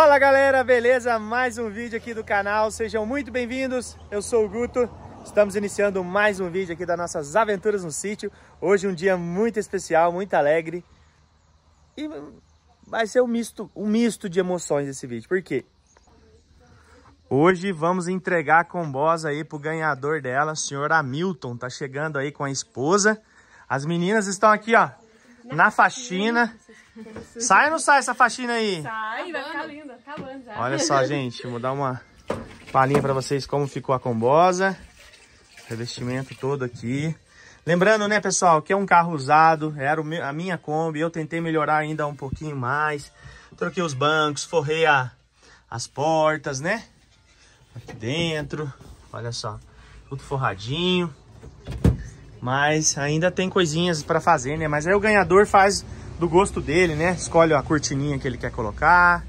Fala galera, beleza? Mais um vídeo aqui do canal, sejam muito bem-vindos. Eu sou o Guto, estamos iniciando mais um vídeo aqui das nossas aventuras no sítio. Hoje um dia muito especial, muito alegre. E vai ser um misto, um misto de emoções esse vídeo, por quê? Hoje vamos entregar a combosa aí pro ganhador dela, o senhor Hamilton, tá chegando aí com a esposa. As meninas estão aqui, ó, na faxina. Sai ou não sai essa faxina aí? Sai, vai ficar linda, acabando já. Olha só, gente, vou dar uma palhinha para vocês como ficou a combosa. Revestimento todo aqui. Lembrando, né, pessoal, que é um carro usado, era meu, a minha Kombi, eu tentei melhorar ainda um pouquinho mais. Troquei os bancos, forrei a, as portas, né? Aqui dentro, olha só, tudo forradinho. Mas ainda tem coisinhas para fazer, né? Mas aí o ganhador faz do gosto dele, né? Escolhe a cortininha que ele quer colocar.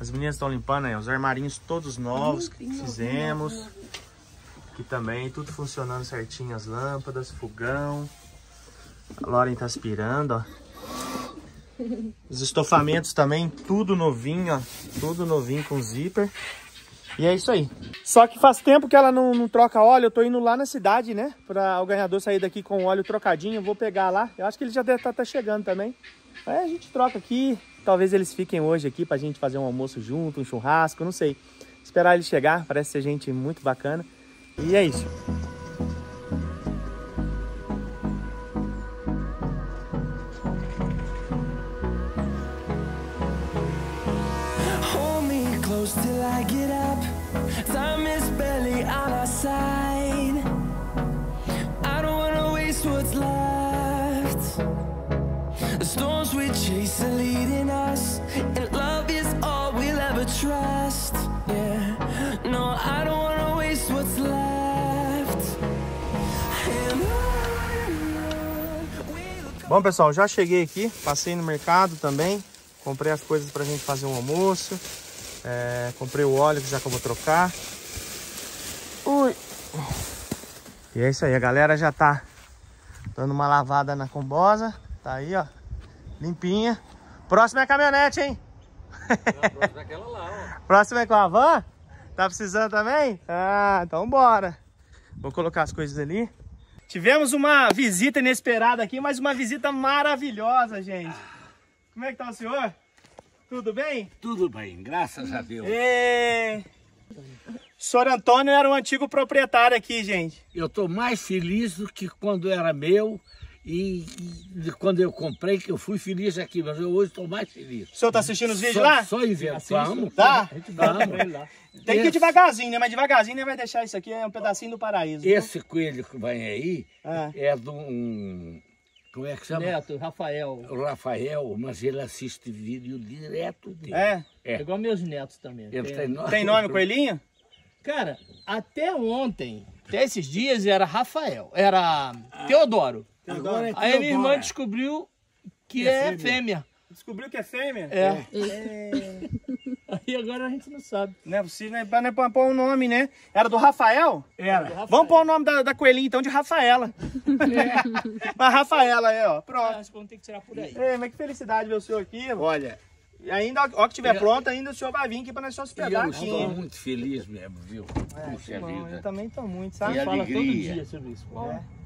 As meninas estão limpando aí, os armarinhos todos novos que fizemos. Aqui também, tudo funcionando certinho, as lâmpadas, fogão. A Lauren tá aspirando, ó. Os estofamentos também, tudo novinho, ó. Tudo novinho com zíper. E é isso aí. Só que faz tempo que ela não, não, troca óleo. Eu tô indo lá na cidade, né? Pra o ganhador sair daqui com o óleo trocadinho. Eu vou pegar lá. Eu acho que ele já deve estar tá, tá chegando também. Aí a gente troca aqui. Talvez eles fiquem hoje aqui pra gente fazer um almoço junto, um churrasco, não sei. Esperar ele chegar. Parece ser gente muito bacana. E é isso. till I get up Time is barely on our side chase are leading us And love is all we'll ever trust Yeah, no, I don't wanna waste what's left Bom, pessoal, já cheguei aqui, passei no mercado também, comprei as coisas pra gente fazer um almoço. É, comprei o óleo que já que eu vou trocar. Ui. E é isso aí, a galera já tá dando uma lavada na combosa. Tá aí, ó. Limpinha. Próxima é a caminhonete, hein? próxima é aquela lá, ó. Próxima é com a van? Tá precisando também? Ah, então bora. Vou colocar as coisas ali. Tivemos uma visita inesperada aqui, mas uma visita maravilhosa, gente. Como é que tá o senhor? Tudo bem? Tudo bem, graças a Deus. E... Senhor Antônio era o antigo proprietário aqui, gente. Eu estou mais feliz do que quando era meu e de quando eu comprei, que eu fui feliz aqui, mas eu hoje estou mais feliz. O senhor está assistindo os vídeos só, lá? Só inventamos. Tá? Vamos. Tem que ir devagarzinho, né? Mas devagarzinho né? vai deixar isso aqui, é um pedacinho do paraíso. Esse viu? coelho que vai aí é, é de um como é que chama? Neto, Rafael. O Rafael, mas ele assiste vídeo direto dele. É? É. Igual meus netos também. Ele tem, tem nome. Tem nome, Coelhinho? Cara, até ontem, até esses dias, era Rafael. Era Teodoro. Agora é Aí minha irmã descobriu que é, é fêmea. fêmea. Descobriu que é fêmea? É. é. Aí agora a gente não sabe. Não é possível, né? Pra, né, pra pôr um nome, né? Era do Rafael? Era. Do Rafael. Vamos pôr o nome da, da coelhinha, então, de Rafaela. É. Mas Rafaela aí, ó. Pronto. Acho que vamos ter que tirar por aí. Ei, mas que felicidade ver o senhor aqui. Olha. E ainda, ó, que tiver eu... pronto, ainda o senhor vai vir aqui pra nós só eu aqui. Eu estou muito feliz mesmo, viu? É, Puxa bom, vida. Eu também tô muito, sabe? Que Fala alegria. todo dia sobre isso. É.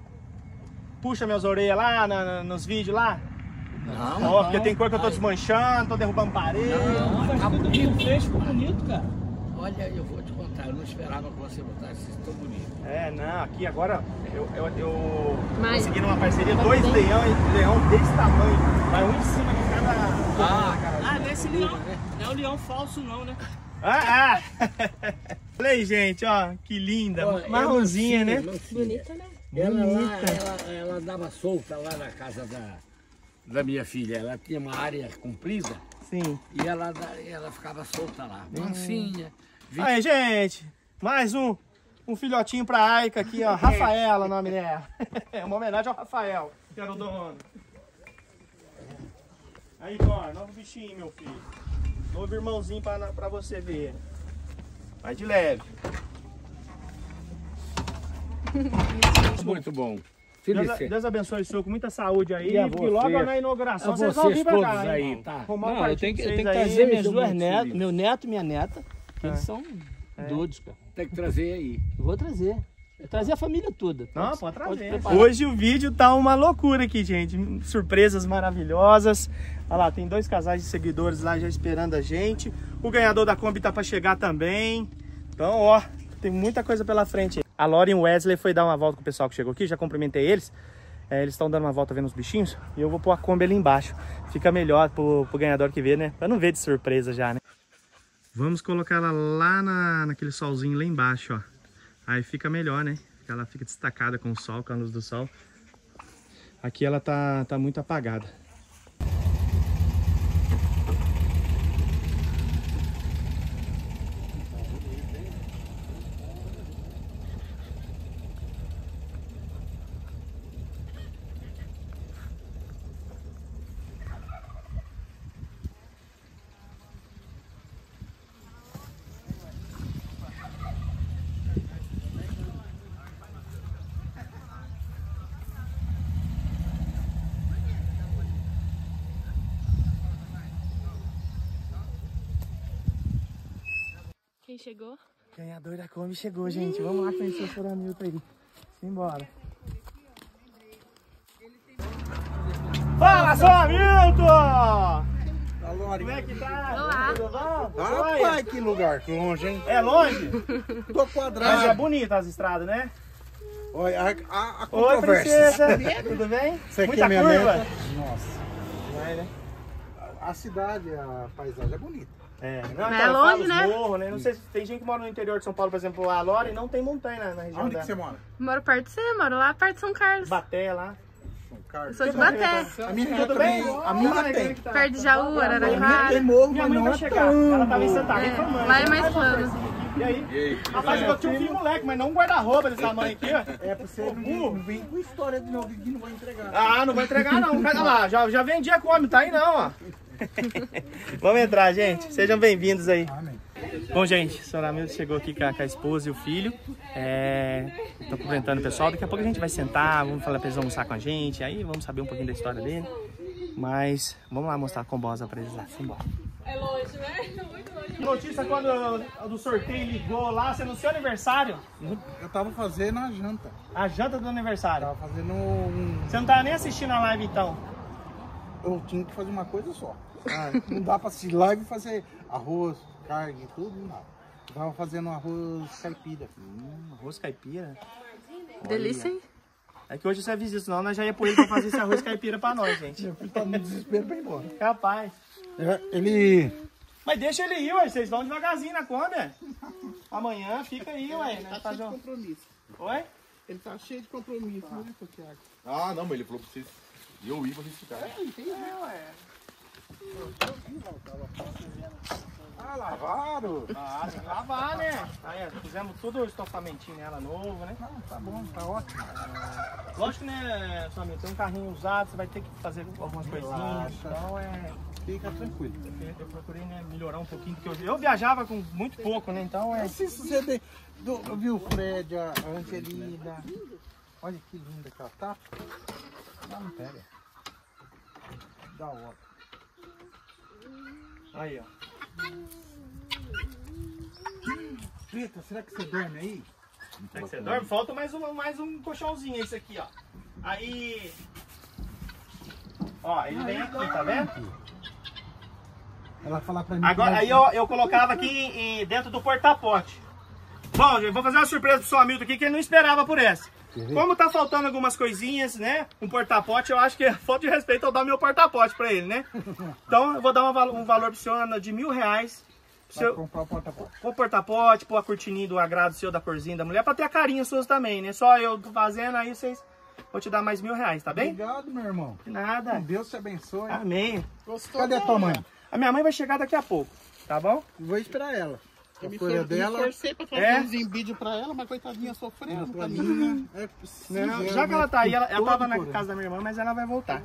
Puxa minhas orelhas lá na, na, nos vídeos lá. Não, Ó, porque tem coisa que eu tô desmanchando, tô derrubando parede. Não, mas tá tudo bem fez, ficou bonito, cara. Olha, eu vou te contar, eu não esperava que você botasse isso tão bonito. É, não, aqui agora eu, eu, eu consegui numa parceria dois leões, leão desse tamanho. Vai um em cima de cada. Ah, cara. Ah, nesse leão. Não é o leão falso, não, né? Ah, ah. Olha aí, gente, ó, que linda. Ó, Marronzinha, né? Bonita, né? Ela, lá, ela, ela dava solta lá na casa da da minha filha. Ela tinha uma área comprida. Sim. E ela, ela ficava solta lá, mansinha. Hum. Aí, gente, mais um, um filhotinho pra Aika aqui, ó. Rafaela, o nome dela. É uma homenagem ao Rafael, que era o dono. Aí, Thor, novo bichinho, meu filho. Novo irmãozinho pra, pra você ver. Vai de leve. Muito bom. Deus. Deus abençoe o senhor com muita saúde aí. E a E logo você? na inauguração A vocês vão vocês vir pra cá. aí, tá? Arrumar Não, eu tenho que, eu vocês tenho que aí. trazer minhas duas netas, meu neto e minha neta, que É. eles são doidos, cara. Tem que trazer aí. Eu vou trazer. Trazer a família toda. Não, pode trazer. Hoje o vídeo tá uma loucura aqui, gente. Surpresas maravilhosas. Olha lá, tem dois casais de seguidores lá já esperando a gente. O ganhador da Kombi tá pra chegar também. Então, ó, tem muita coisa pela frente. A o Wesley foi dar uma volta com o pessoal que chegou aqui, já cumprimentei eles. É, eles estão dando uma volta vendo os bichinhos. E eu vou pôr a Kombi ali embaixo. Fica melhor pro, pro ganhador que vê, né? Pra não ver de surpresa já, né? Vamos colocar ela lá na, naquele solzinho lá embaixo, ó. Aí fica melhor, né? Ela fica destacada com o sol, com a luz do sol. Aqui ela tá, tá muito apagada. Quem chegou? Ganhador da Kombi chegou, gente. Vamos lá conhecer o senhor Hamilton aí. Simbora. Fala, seu Hamilton! Como é que tá? Olá. Tudo bom? Rapaz, Joia? que lugar longe, hein? É longe? Tô Mas é quadrado. bonita as estradas, né? Olha, a, a, a Oi, princesa. Tudo bem? Aqui Muita é minha curva? neta. Nossa. Vai, né? A cidade, a paisagem é bonita. É, não, Mas então, é eu longe, né? morros, né? Não sei se tem gente que mora no interior de São Paulo, por exemplo, a Lore, não tem montanha na, na região Onde dela. que você mora? Moro perto de você, moro lá perto de São Carlos. Baté lá. São Carlos. Sou de Baté. A minha Tudo também. bem? A minha tem. é tá? Perto de Jaú, A minha Araraquara. tem morro, Minha mas mãe não vai é chegar. tão Ela tava em Santa É, Rita, mãe. lá é mais Vai plano. frente. E aí? Rapaz, eu tinha um filho moleque, mas não um guarda-roupa desse tamanho aqui, ó. É pra você não vir- não vir com história de novo que não vai entregar. Ah, não vou entregar não. Pega lá, já, já vendi a come, tá aí não, ó. Vamos entrar, gente. Sejam bem-vindos aí. Amém. Bom, gente, o senhor Hamilton chegou aqui com a, com a esposa e o filho. É, Tô cumprimentando o pessoal. Daqui a pouco a gente vai sentar, vamos falar pra eles almoçar com a gente. Aí vamos saber um pouquinho da história dele. Mas vamos lá mostrar a combosa pra eles lá. Simbora. É longe, né? Muito longe. Notícia quando do sorteio ligou lá, você anunciou aniversário? Eu tava fazendo a janta. A janta do aniversário. Tava fazendo um. Você não tava nem assistindo a live então? Eu tinha que fazer uma coisa só. Ah. Não dá pra assistir live e fazer arroz, carne, tudo, não dá. Eu tava fazendo arroz caipira. Hum, arroz caipira. Delícia, hein? É que hoje você é visita, senão nós já ia por ele pra fazer esse arroz caipira pra nós, gente. Meu filho tá no desespero pra ir embora. Capaz. É, Ele. Mas deixa ele ir, ué. Vocês vão devagarzinho na Kombi. é? Amanhã fica aí, ué. Tá Nós faz cheio de compromisso. Oi? Ele tá cheio de compromisso, né, Thiago? Ah, não, mas ele falou pra vocês. Eu ir pra vocês ficarem. Ah, lavaram? Ah, tem que lavar, né? Aí, fizemos tudo o estofamentinho nela novo, né? Ah, tá bom, tá ótimo. Lógico, né, sua amiga, tem um carrinho usado, você vai ter que fazer algumas coisinhas. Então, é... Fica tranquilo. Eu, procurei né, melhorar um pouquinho, porque eu, eu viajava com muito pouco, né? Então, é... Se você do, viu o Fred, a Angelina. Olha que linda que ela tá. Não, não pega. Dá outra. Aí, ó. Preta, será que você dorme aí? Será que você dorme? Falta mais um, mais um colchãozinho, esse aqui, ó. Aí... Ó, ele vem aqui, tá vendo? Ela falar pra mim. Agora, aí eu, eu colocava aqui em- dentro do porta-pote. Bom, gente, vou fazer uma surpresa pro seu amigo aqui que ele não esperava por essa. Como tá faltando algumas coisinhas, né? Um porta-pote, eu acho que é falta de respeito eu dar meu porta-pote pra ele, né? Então eu vou dar uma um valor pro senhor de mil reais. Seu, comprar o porta-porta. pôr porta-pote, pôr a cortininha do agrado seu da corzinha da mulher, pra ter a carinha suas também, né? Só eu tô fazendo, aí vocês. Vou te dar mais mil reais, tá bem? Obrigado, meu irmão. De nada. Deus te abençoe. Amém. Cadê a tua mãe? A minha mãe vai chegar daqui a pouco, tá bom? Vou esperar ela. A Eu me, folha for, dela. me forcei pra fazer É? uns vídeo pra ela, mas coitadinha sofrendo. Pra tá mim, é Não, já que ela tá aí, ela, ela tava na casa da minha irmã, mas ela vai voltar.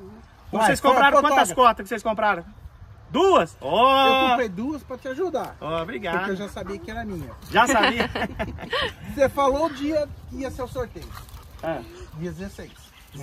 Vai, vocês compraram quantas paga? cotas que vocês compraram? Duas? Eu Ó, comprei duas pra te ajudar. Porque obrigado. eu já sabia que era minha. Já sabia? Você falou o dia que ia ser o sorteio. Ah, Dia 16.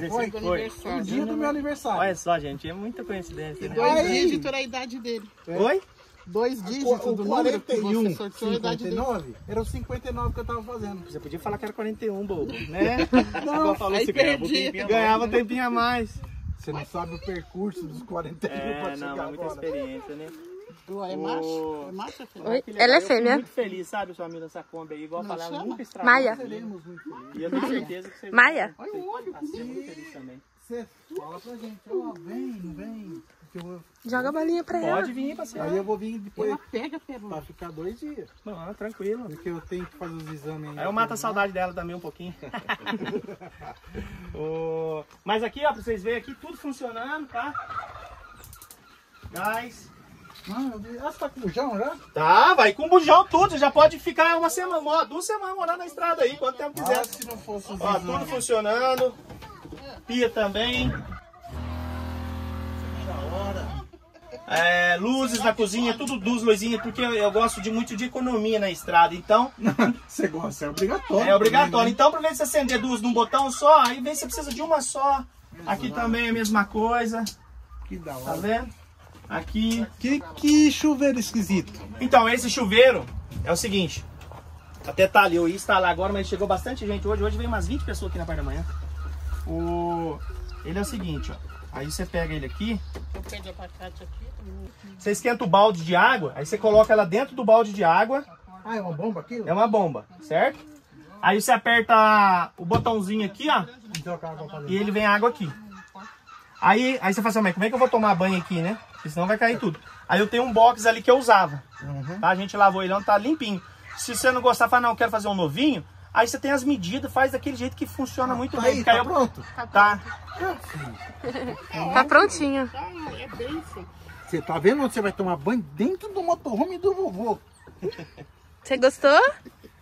Foi? Foi. O dia do meu aniversário. Olha só, gente, é muita coincidência, né? Dois Aí. dígitos era a idade dele. Oi? Dois O, dígitos o do número que 41, você sorteou a idade dele. 59, era o 59 que eu tava fazendo. Você podia falar que era 41, bobo, né? Não, falou, aí você ganhava um perdi. tempinho a mais. Ganhava um tempinho a mais. você não sabe o percurso dos 41 É, pra não, chegar é muita agora. experiência, né? É macho? É macho, filho? Oi, ela é fêmea. muito feliz, sabe, sua amiga dessa Kombi aí. Igual Não falar, nunca estragou. Maia. Felizes. E eu tenho certeza que você Maia. Olha o olho. ser muito feliz também. Você fala pra gente, ó, vem, não vem. Eu Joga a bolinha pra ela. Pode vir, parceiro. Aí eu vou vir depois Ela pega, pega. pra ficar dois dias. Não, tranquilo. Porque eu tenho que fazer os exames ainda. Aí eu mato a saudade dela também um pouquinho. Ô, Mas aqui, ó, pra vocês verem aqui, tudo funcionando, tá? Gás. Ah, eu vi- ah, você tá com bujão já? Tá, vai com bujão tudo. Já pode ficar uma semana, uma- duas semanas morando na estrada aí, quanto tempo quiser. Ah, se não fosse os Ó, tudo funcionando. Pia também. É, luzes na cozinha, tudo duas luzinhas, porque eu, eu gosto de muito de economia na estrada. Então, Você gosta, é obrigatório. é obrigatório. também, né? Então, pra ver se acender duas num botão só, aí vem se você precisa de uma só. Aqui também é a mesma coisa, Que da tá hora. vendo? Aqui. Que, que chuveiro esquisito. Então, esse chuveiro é o seguinte. Até tá ali, eu ia instalar agora, mas chegou bastante gente hoje. Hoje veio umas 20 pessoas aqui na parte da manhã. O... Ele é o seguinte, ó. Aí você pega ele aqui, Eu pego o aqui. Você esquenta o balde de água, aí você coloca ela dentro do balde de água. Ah, é uma bomba aquilo? É uma bomba, certo? Aí você aperta o botãozinho aqui, ó, e ele vem água aqui. Aí, aí você fala assim, mas como é que eu vou tomar banho aqui, né? Porque senão vai cair tudo. Aí eu tenho um box ali que eu usava. Uhum. Tá? A gente lavou ele, tá limpinho. Se você não gostar, fala, não, eu quero fazer um novinho. Aí você tem as medidas, faz daquele jeito que funciona muito Tá bem. aí, tá eu- pronto? Tá. Tá prontinho. Ah, é bênção. Você tá vendo onde você vai tomar banho? Dentro do motorhome do vovô. Você gostou?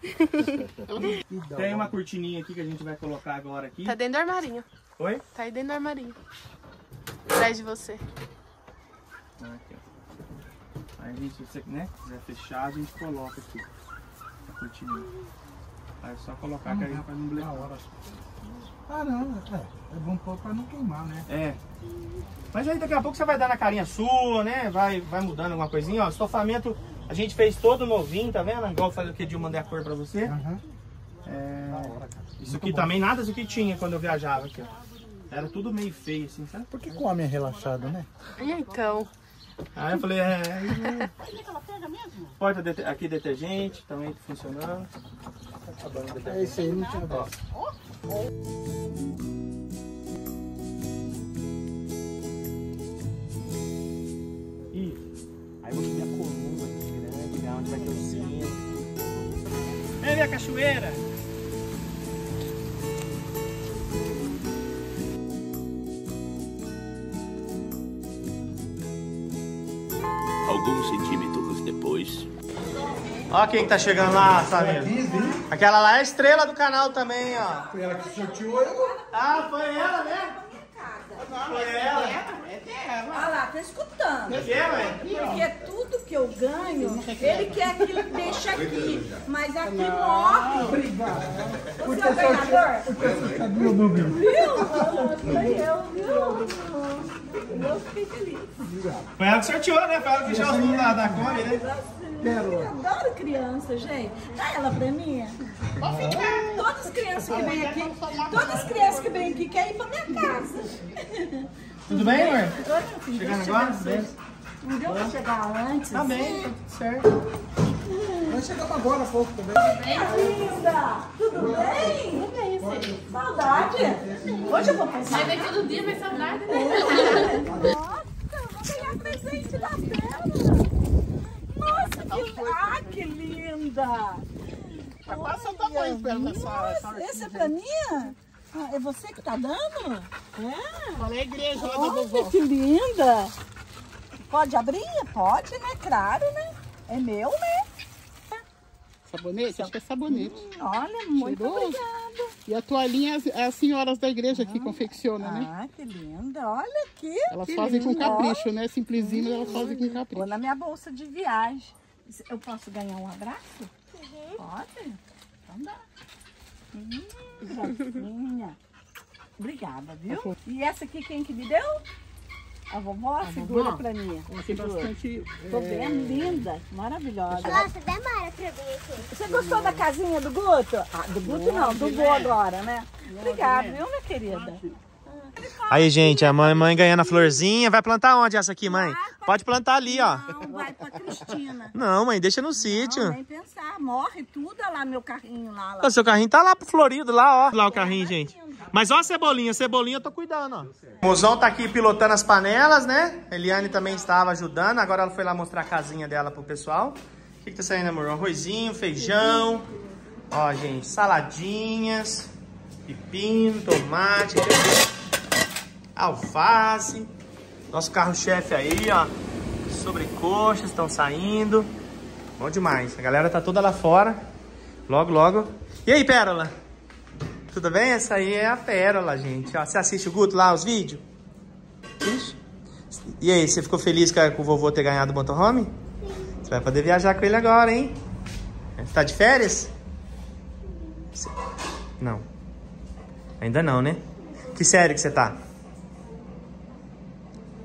Tem uma cortininha aqui que a gente vai colocar agora aqui. Tá dentro do armarinho. Oi? Tá aí dentro do armarinho. Atrás de você. Ah, aqui, ó. Aí a gente, se você né, quiser fechar, a gente coloca aqui. A cortininha. Aí é só colocar que aí um Da bleco. hora. Ah, não. É, é bom pôr pra não queimar, né? É. Mas aí daqui a pouco você vai dar na carinha sua, né? Vai, vai mudando alguma coisinha. Ó, estofamento a gente fez todo novinho, tá vendo? Igual eu falei dia eu mandei a cor pra você. Aham. É, hora, cara. isso aqui também, nada disso aqui tinha quando eu viajava aqui, ó. Era tudo meio feio, assim, sabe? Por que que o homem é relaxado, né? E então? Aí eu falei, é. Porta dete- aqui detergente, também funcionando. Tá acabando o É detergente. isso aí, não tinha. Isso. Aí eu vou subir a coluna grande, né, onde vai ter o sino. Vem ver a cachoeira. Alguns centímetros depois. Ó quem que tá chegando lá, Samir. Aquela lá é a estrela do canal também, ó. Foi ela que sorteou eu. Ah, foi ela, né? Foi ela. Olha lá, tá escutando. Que, ué? Porque tudo que eu ganho, ele quer que deixa aqui. Mas aqui morre. Obrigado. Você é o ganhador? Viu? Foi eu, viu? Eu fiquei feliz. Foi ela que sorteou, né? Foi ela que fechou os números da, da Kombi, né? Eu adoro criança, gente. Dá ela pra mim. Todas as crianças que vêm aqui, todas as crianças que vêm aqui querem ir pra minha casa. Tudo bem, amor? Oi, meu filho, Chegando agora? Não deu pra chegar antes? Tá bem, tá certo. Nós chegamos agora há pouco também. Linda! Tudo bem? Tudo bem, sim. Saudade? Hoje eu vou passar. Vem todo dia, mas saudade, né? Nossa, eu vou ganhar presente da Bela. Nossa, que, ah, que linda! Passa o tamanho pra ela nessa. Nossa, esse é pra mim? Ah, é você que tá dando? É? É a igreja lá da vovó? Olha que linda! Pode abrir? Pode, né? Claro, né? É meu, né? Sabonete? Acho que é sabonete. Olha, muito Cheiroso. obrigada. E a toalhinha as, as senhoras da igreja que confeccionam, né? Ah, que linda. Olha aqui. Elas que fazem com linda. capricho, né? Simplesinho, mas elas fazem com Vou capricho. na minha bolsa de viagem. Eu posso ganhar um abraço? Pode? Então dá. Hum, gracinha. Obrigada, viu? E essa aqui quem que me deu? A vovó segura vovó? pra mim. Segura. bastante. Tô é, vendo, linda, maravilhosa. Nossa, demora pra aqui. Você gostou da casinha do Guto? Ah, do Guto não, do vô agora, né? Obrigada, viu, minha querida? Aí, gente, a mãe, mãe ganhando a florzinha. Vai plantar onde essa aqui, mãe? Pode plantar ali, ó. Não, vai pra Cristina. Não, mãe, deixa no Não, sítio. nem pensar. Morre tudo, olha lá meu carrinho lá. lá. O seu carrinho tá lá pro Florido, lá, ó. Lá o carrinho, gente. Mas ó a cebolinha, cebolinha eu tô cuidando, ó. O mozão tá aqui pilotando as panelas, né? A Eliane também estava ajudando. Agora ela foi lá mostrar a casinha dela pro pessoal. O que, que tá saindo, amor? Arrozinho, feijão. Ó, gente, saladinhas. Pepino, tomate. Alface. Nosso carro-chefe aí, ó. Sobrecoxas estão saindo. Bom demais. A galera tá toda lá fora. Logo, logo. E aí, Pérola? Tudo bem? Essa aí é a Pérola, gente. Ó, você assiste o Guto lá, os vídeos? Ixi. E aí, você ficou feliz com o vovô ter ganhado o motorhome? Você vai poder viajar com ele agora, hein? Você tá de férias? Você- Não. Ainda não, né? Que série que você tá?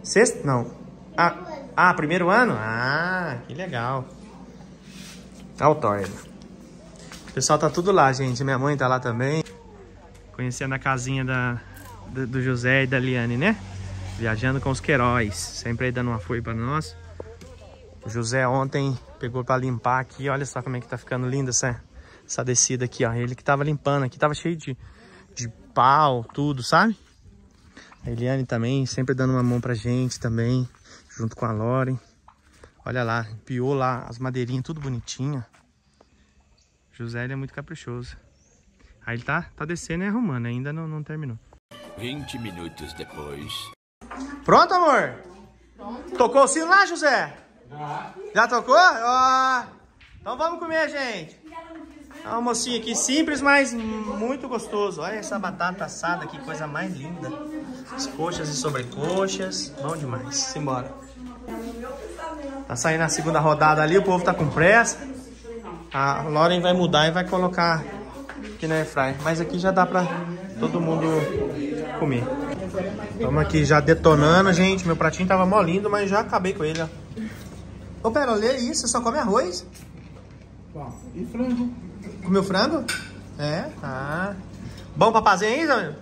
Sexto? Não. Ah, ah, primeiro ano? Ah, que legal. Autória. O pessoal tá tudo lá, gente. Minha mãe tá lá também. Conhecendo a casinha da, do, do José e da Liane, né? Viajando com os Queiroz. Sempre aí dando um apoio pra nós. O José ontem pegou pra limpar aqui. Olha só como é que tá ficando linda essa, essa descida aqui, ó. Ele que tava limpando aqui. Tava cheio de, de pau, tudo, sabe? A Eliane também, sempre dando uma mão pra gente também. Junto com a Loren. Olha lá, piou lá as madeirinhas, tudo bonitinho. José ele é muito caprichoso. Aí ele tá, tá descendo e arrumando, ainda não, não terminou. 20 minutos depois. Pronto, amor? Tocou o sino lá, José? Já. Já tocou? Ó. Então vamos comer, gente. É um almocinho aqui simples, mas muito gostoso. Olha essa batata assada, que coisa mais linda. As coxas e sobrecoxas. Bom demais. Simbora. Tá saindo a segunda rodada ali, o povo tá com pressa. A Lauren vai mudar e vai colocar aqui na airfryer. Mas aqui já dá pra todo mundo comer. Estamos aqui já detonando, gente. Meu pratinho tava mó lindo, mas já acabei com ele, ó. Ô, pera, olha isso. Você só come arroz? E frango? Comeu frango? É? Ah. Bom pra fazer aí, Zé?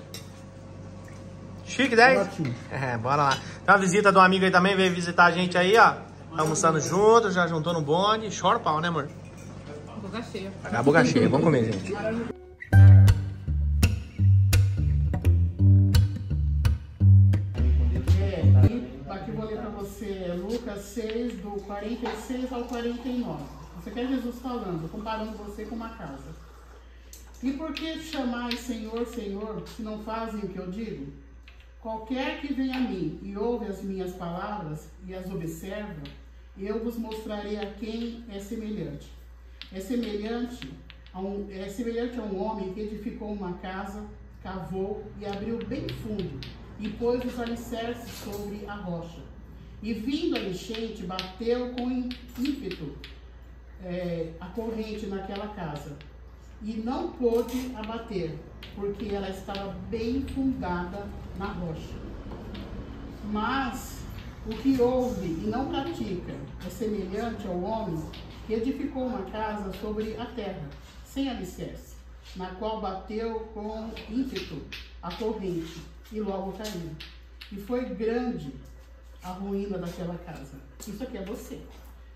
Chique 10? É, bora lá. Tem uma visita de um amigo aí também, veio visitar a gente aí, ó. Tá almoçando junto, já juntou no bonde. Chora o pau, né, amor? Boca cheia. A boca cheia. Vamos comer, gente. Aqui eu vou ler para você Lucas 6, do 46 ao 49. Isso aqui é Jesus falando, comparando você com uma casa. E por que chamais Senhor, Senhor, se não fazem o que eu digo? Qualquer que vem a mim e ouve as minhas palavras e as observa, eu vos mostrarei a quem é semelhante. É semelhante a um, é semelhante a um homem que edificou uma casa, cavou e abriu bem fundo e pôs os alicerces sobre a rocha. E vindo a enchente, bateu com ímpeto é, a corrente naquela casa. E não pôde abater, porque ela estava bem fundada na rocha. Mas o que ouve e não pratica é semelhante ao homem que edificou uma casa sobre a terra, sem alicerce, na qual bateu com ímpeto a corrente e logo caiu. E foi grande a ruína daquela casa. Isso aqui é você.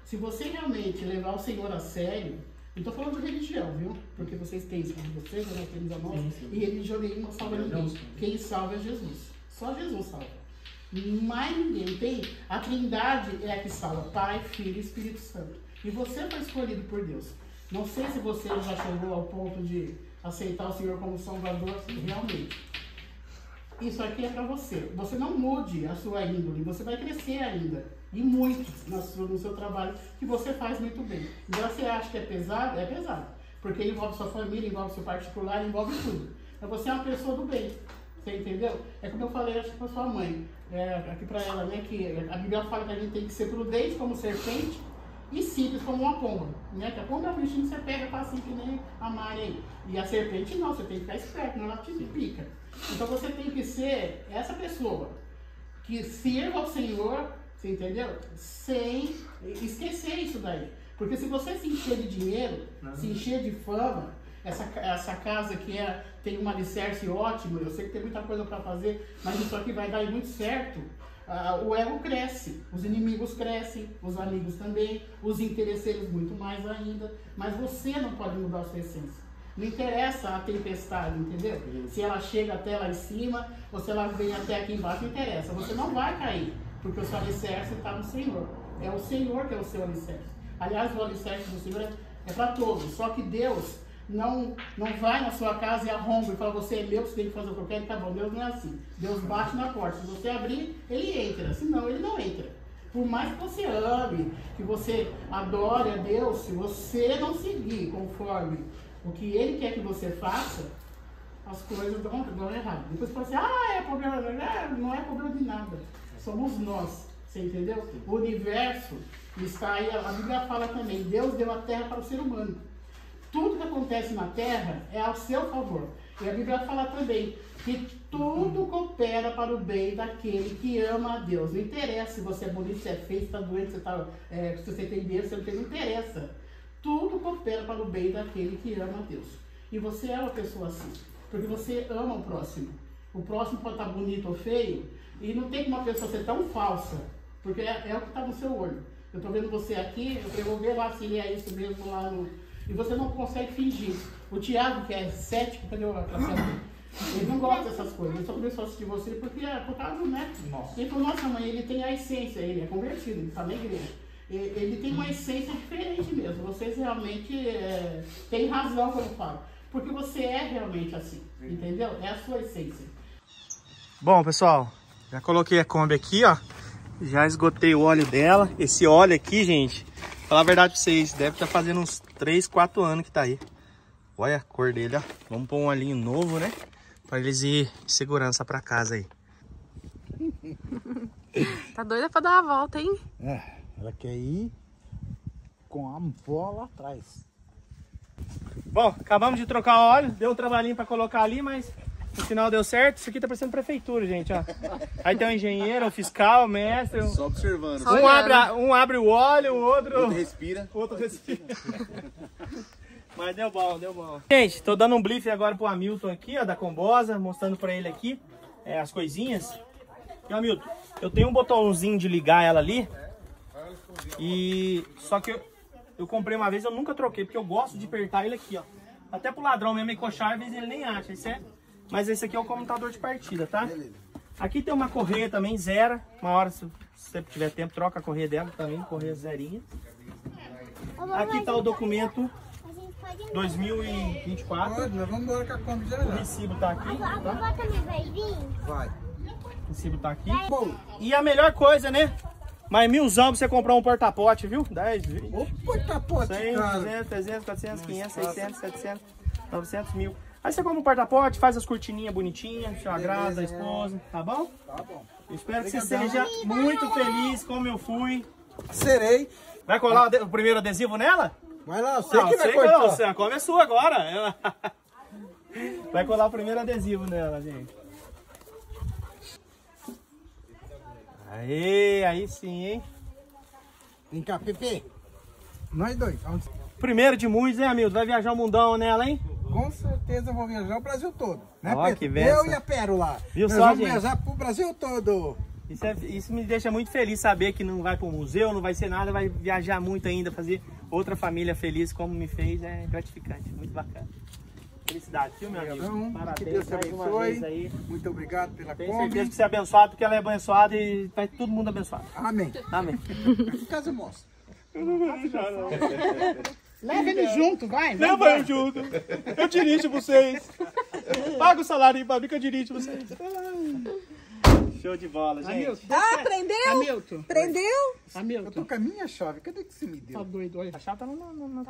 Se você realmente levar o Senhor a sério, não estou falando de religião, viu? Porque vocês pensam em vocês, nós temos a nossa, e religião nenhuma salva ninguém. Quem salva é Jesus. Só Jesus salva. Mais ninguém tem. A trindade é a que salva. Pai, Filho e Espírito Santo. E você foi escolhido por Deus. Não sei se você já chegou ao ponto de aceitar o Senhor como Salvador realmente. Isso aqui é para você. Você não mude a sua índole, você vai crescer ainda. E muito no seu, no seu trabalho, que você faz muito bem. Então você acha que é pesado? É pesado. Porque envolve sua família, envolve seu particular, envolve tudo. Mas você é uma pessoa do bem. Você entendeu? É como eu falei, acho que pra sua mãe. É, aqui pra ela, né? Que a Bíblia fala que a gente tem que ser prudente como serpente e simples como uma pomba. Né? Que a pomba é um bichinho que você pega assim que nem a Mari aí. E a serpente não, você tem que ficar esperto, não ela te pica. Então você tem que ser essa pessoa que sirva ao Senhor, você entendeu? Sem esquecer isso daí. Porque se você se encher de dinheiro, se encher de fama, essa, essa casa que é, tem um alicerce ótimo, eu sei que tem muita coisa para fazer, mas isso aqui vai dar muito certo. Ah, o ego cresce, os inimigos crescem, os amigos também, os interesseiros muito mais ainda, mas você não pode mudar a sua essência. Não interessa a tempestade, entendeu? Se ela chega até lá em cima ou se ela vem até aqui embaixo, não interessa. Você não vai cair, porque o seu alicerce está no Senhor. É o Senhor que é o seu alicerce. Aliás, o alicerce do Senhor é, é para todos. Só que Deus não, não vai na sua casa e arromba e fala, você é meu, você tem que fazer o que eu quero e acabou. Deus não é assim. Deus bate na porta. Se você abrir, ele entra. Se não, ele não entra. Por mais que você ame, que você adore a Deus, se você não seguir conforme o que ele quer que você faça, as coisas dão, dão errado. Depois você fala assim, ah, é problema, é, não é problema de nada. Somos nós. Você entendeu? O universo está aí, a Bíblia fala também, Deus deu a terra para o ser humano. Tudo que acontece na terra é ao seu favor. E a Bíblia fala também que tudo coopera para o bem daquele que ama a Deus. Não interessa se você é bonito, se é feio, se está doente, se, tá, é, se você tem dinheiro, se não tem, não interessa. Tudo coopera para o bem daquele que ama a Deus. E você é uma pessoa assim, porque você ama o próximo. O próximo pode estar bonito ou feio, e não tem como uma pessoa ser tão falsa, porque é, é o que está no seu olho. Eu estou vendo você aqui, eu vou ver lá se ele é isso mesmo lá no. E você não consegue fingir. O Tiago, que é cético, cadê o Ele não gosta dessas coisas. Ele só começou a assistir você porque é por causa do neto. Nossa. Ele falou, nossa mãe, ele tem a essência, ele é convertido, ele está na igreja. Ele tem uma essência diferente mesmo. Vocês realmente é, têm razão quando eu falo. Porque você é realmente assim, entendeu? É a sua essência. Bom, pessoal, já coloquei a Kombi aqui, ó. Já esgotei o óleo dela. Esse óleo aqui, gente, falar a verdade pra vocês, deve estar tá fazendo uns 3, 4 anos que tá aí. Olha a cor dele, ó. Vamos pôr um olhinho novo, né? Pra eles ir de segurança pra casa aí. tá doida pra dar a volta, hein? É, ela quer ir com a lá atrás. Bom, acabamos de trocar o óleo. Deu um trabalhinho pra colocar ali, mas no final deu certo. Isso aqui tá parecendo prefeitura, gente, ó. Aí tem o um engenheiro, o um fiscal, o mestre. Só observando. Um, Só abre, um abre o óleo, o outro... Outro respira. O outro respira. Mas deu bom, deu bom. Gente, tô dando um briefing agora pro Hamilton aqui, ó, da Combosa, mostrando pra ele aqui é, as coisinhas. E, Hamilton, eu tenho um botãozinho de ligar ela ali. E... Só que eu, eu comprei uma vez, eu nunca troquei, porque eu gosto de apertar ele aqui, ó. Até pro ladrão mesmo encoxar, às vezes ele nem acha. Isso é mas esse aqui é o computador de partida, tá? Aqui tem uma correia também, zero. Uma hora, se você tiver tempo, troca a correia dela também, correia zerinha. Aqui tá o documento 2024. Pode, nós vamos embora com a Kombi já. O recibo tá aqui. A vovó tá? também vai vir? Vai. O recibo tá aqui. E a melhor coisa, né? Mais milzão pra você comprar um porta-pote, viu? 10, 20. O porta-pote, 100, 200, 300, 400, 500, 600, 700, 900 mil. Aí você compra um porta-pote, faz as cortininhas bonitinhas, seu agrado, a esposa, tá bom? Tá bom. Eu espero que você seja muito feliz como eu fui. Serei. Vai colar o primeiro adesivo nela? Vai lá, eu sei não, que vai sei cortar. Não, você começou agora. Vai colar o primeiro adesivo nela, gente. Aí, aí sim, hein? Vem cá, Pepe. Nós dois. Primeiro de muitos, hein, Hamilton? Vai viajar o mundão nela, hein? Com certeza vou viajar o Brasil todo. Né, Ó, Pedro? que benção. Eu e a Pérola. Viu Nós só, vamos gente? viajar pro Brasil todo. Isso, é- isso me deixa muito feliz saber que não vai para o museu, não vai ser nada, vai viajar muito ainda, fazer outra família feliz como me fez, é gratificante, muito bacana. Felicidade, viu, meu amigo? Obrigadão. Parabéns que Deus te abençoe. aí. Muito obrigado pela Tenho Kombi. certeza que você é abençoado, porque ela é abençoada e vai todo mundo abençoado. Amém. Amém. Casa eu mostro. Leva ele junto, vai. Leva eu junto. Eu dirijo vocês. Paga o salário pra mim que eu dirijo vocês. Show de bola, gente. Hamilton, Ah, prendeu? Hamilton. Prendeu? eu tô Hamilton. com a minha chave. Cadê que você me deu? Tá doido, olha. A chave tá no... no, no,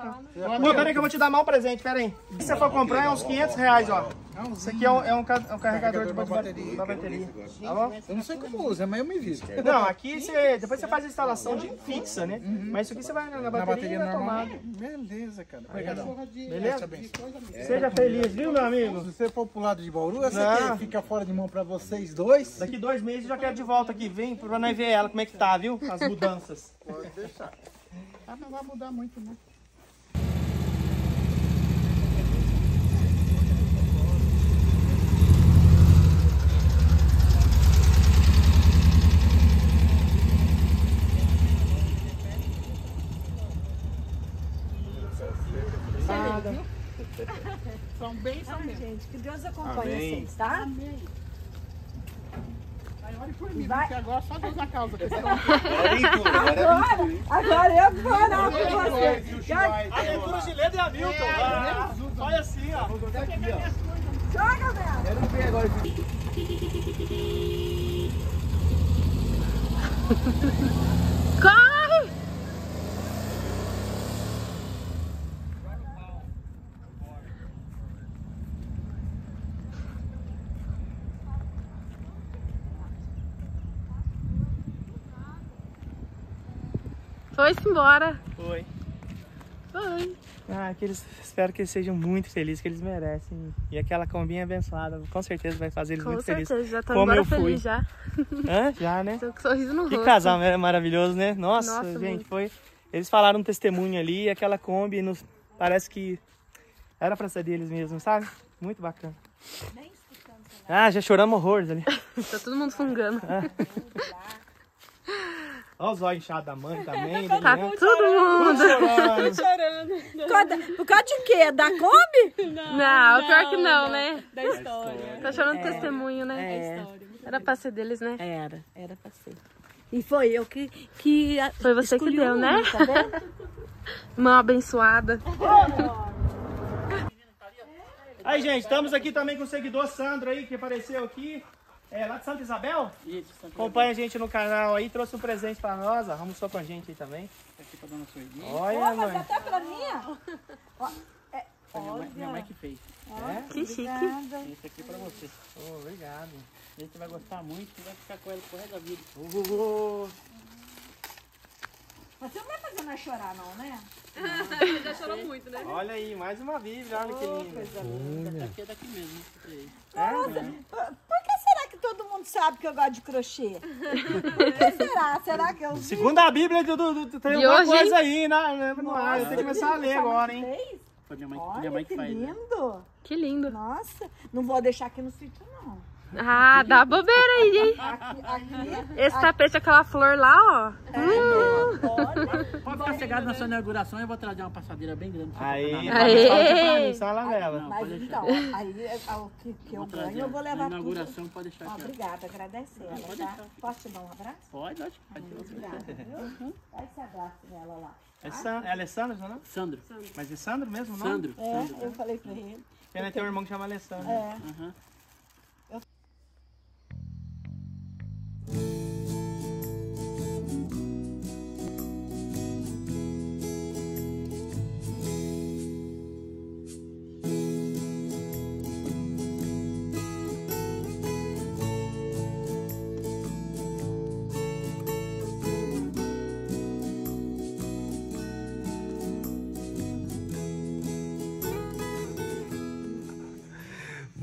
peraí que eu vou te dar mal um presente, peraí. Se você for comprar, é uns 500 reais, ó. Isso aqui é um, é um, ca- é um carregador de bateria. Da bateria. Tá bom? Eu não sei como usa, mas eu me visto. Não, aqui você, depois você faz a instalação de fixa, né? Mas isso aqui você vai na, na bateria, Na bateria e na normal. tomada. Beleza, cara. Obrigadão. Beleza? Seja feliz, viu, meu amigo? Se você for pro lado de Bauru, essa aqui fica fora de mão pra vocês dois. Daqui dois meses eu já quero de volta aqui. Vem pra nós ver ela, como é que tá, viu? As mudanças. Pode deixar. Ah, não vai mudar muito, né? São bem, são bem. gente, que Deus acompanhe Amém. vocês, tá? Amém. Aí olha por mim, porque agora só Deus na causa. que você Agora, agora eu vou orar por você. A leitura de letra é a Milton. Ah, Olha assim, ó. Joga, velho. Corre! embora. Foi. Foi. Ah, que eles, espero que eles sejam muito felizes, que eles merecem. E aquela combinha abençoada, com certeza vai fazer eles Com muito certeza, felizes. já tô Como embora eu fui. feliz já. Hã? Já, né? Tô com sorriso no Que rosto. casal mar- maravilhoso, né? Nossa, Nossa, gente, muito. foi. Eles falaram um testemunho ali, e aquela Kombi nos... parece que era pra ser deles mesmo, sabe? Muito bacana. Ah, já choramos horrores ali. Tá todo mundo fungando. Olha os olhos inchados da mãe também. Tá né? todo mundo. Chorando. Por causa, por causa de quê? Da Kombi? Não, pior que não, né? Da história. Tá chorando testemunho, né? É. Era pra ser deles, né? Era, era pra ser. E foi eu que, que a- Foi você que escolhi deu, o né? Tá vendo? Mão abençoada. Aí, gente, estamos aqui também com o seguidor Sandro aí, que apareceu aqui. É, lá de Santa Isabel? Isso, Santa Acompanha a gente no canal aí, trouxe um presente pra nós, ó. Almoçou com a gente aí também. aqui pra dona Sueli. Olha, mas mãe. até pra mim, ó. Foi minha mãe, minha mãe que fez. Que chique. Obrigada. Esse aqui é pra você. Oh, obrigado. A gente vai gostar muito e vai ficar com ela pro resto da vida. Oh, Você não vai fazer nós chorar, não, né? Já chorou muito, né? olha aí, mais uma Bíblia, olha que linda. Aqui é daqui mesmo. aí. Nossa, por por que será que todo mundo sabe que eu gosto de crochê? Por que será? Será que eu vi? Segundo a Bíblia, do, do, do- tem E alguma hoje, coisa aí, né? No ar, tem que começar a ler agora, hein? fez? Foi minha mãe, minha Olha, mãe que que faz. né? lindo. Que lindo. Nossa, não vou deixar aqui no sítio, não. Ah, dá bobeira aí, hein? Aqui, aqui Esse tapete, aquela flor lá, ó. olha. Pode ficar chegado na sua inauguração eu vou trazer uma passadeira bem grande. pra você Aí, botar na- Aê! só a vela. Não, Mas então, aí é o que, que eu ganho, eu vou Na levar tudo. inauguração pode deixar aqui. ó. obrigada, agradecer ela, Pode tá? deixar. Posso te dar um abraço? Pode, pode. pode. Obrigada, viu? Dá esse abraço nela lá. É, San, é Alessandro, não? Sandro. Mas é Sandro mesmo, não? Sandro. É, Sandro. eu falei pra ele. Ele tem um irmão que chama Alessandro. É. Aham.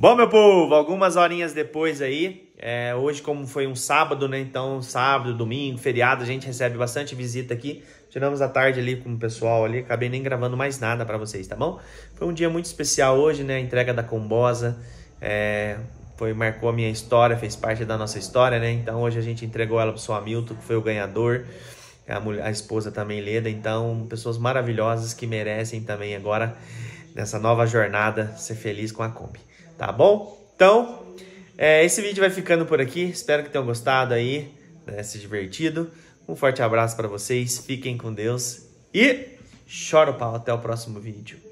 Bom, meu povo, algumas horinhas depois aí, é, hoje como foi um sábado, né, então sábado, domingo, feriado, a gente recebe bastante visita aqui, tiramos a tarde ali com o pessoal ali, acabei nem gravando mais nada pra vocês, tá bom? Foi um dia muito especial hoje, né, a entrega da Combosa, é, foi, marcou a minha história, fez parte da nossa história, né, então hoje a gente entregou ela pro seu Hamilton, que foi o ganhador, a, mulher, a esposa também Leda, então pessoas maravilhosas que merecem também agora, nessa nova jornada, ser feliz com a Kombi. Tá bom? Então, é, esse vídeo vai ficando por aqui. Espero que tenham gostado aí, né, se divertido. Um forte abraço para vocês. Fiquem com Deus e chora o pau. Até o próximo vídeo.